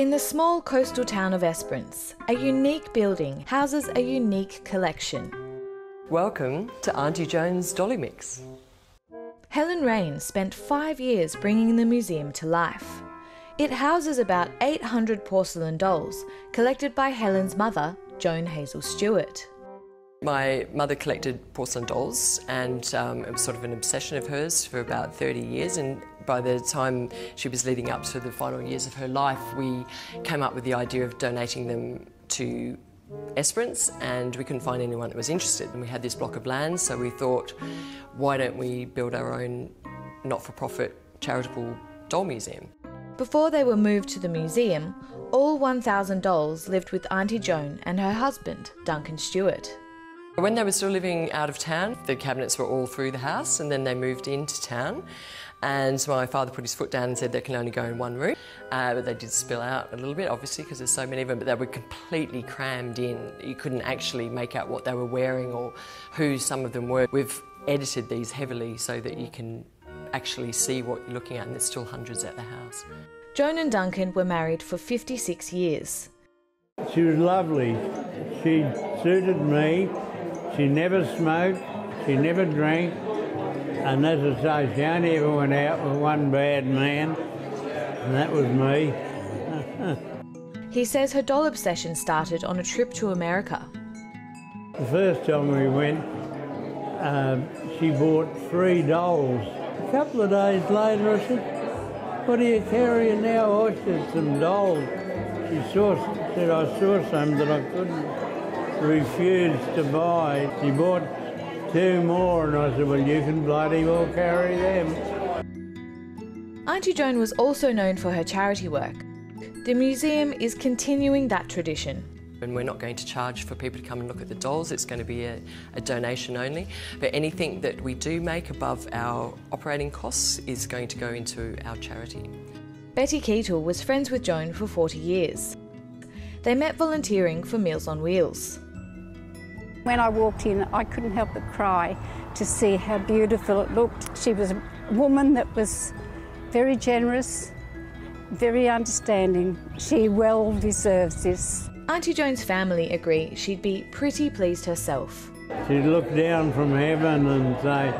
In the small coastal town of Esperance, a unique building houses a unique collection. Welcome to Auntie Joan's Dolly Mix. Helen Raine spent five years bringing the museum to life. It houses about 800 porcelain dolls collected by Helen's mother, Joan Hazel Stewart. My mother collected porcelain dolls, and um, it was sort of an obsession of hers for about 30 years. And by the time she was leading up to the final years of her life, we came up with the idea of donating them to Esperance, and we couldn't find anyone that was interested. And we had this block of land, so we thought, why don't we build our own not for profit charitable doll museum? Before they were moved to the museum, all 1,000 dolls lived with Auntie Joan and her husband, Duncan Stewart. When they were still living out of town, the cabinets were all through the house and then they moved into town. And so my father put his foot down and said they can only go in one room. Uh, but they did spill out a little bit, obviously, because there's so many of them, but they were completely crammed in. You couldn't actually make out what they were wearing or who some of them were. We've edited these heavily so that you can actually see what you're looking at, and there's still hundreds at the house. Joan and Duncan were married for 56 years. She was lovely. She suited me. She never smoked, she never drank, and as I say, she only ever went out with one bad man, and that was me. he says her doll obsession started on a trip to America. The first time we went, uh, she bought three dolls. A couple of days later, I said, What are you carrying now? I said, Some dolls. She saw, said, I saw some that I couldn't refuse to buy. She bought two more, and I said, well, you can bloody well carry them. Auntie Joan was also known for her charity work. The museum is continuing that tradition. And we're not going to charge for people to come and look at the dolls, it's going to be a, a, donation only. But anything that we do make above our operating costs is going to go into our charity. Betty Keetle was friends with Joan for 40 years. They met volunteering for Meals on Wheels. When I walked in, I couldn't help but cry to see how beautiful it looked. She was a woman that was very generous, very understanding. She well deserves this. Auntie Joan's family agree she'd be pretty pleased herself. She'd look down from heaven and say,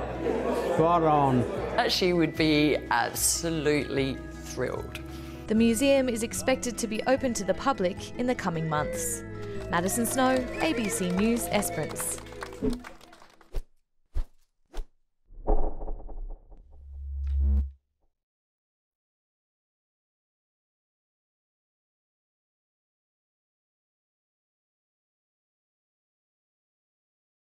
spot on. Uh, she would be absolutely thrilled. The museum is expected to be open to the public in the coming months. Madison Snow, ABC News, Esperance.